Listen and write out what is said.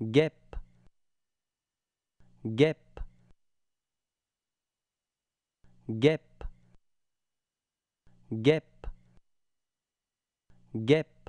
gap. Gap. Gap. Gap. Gap.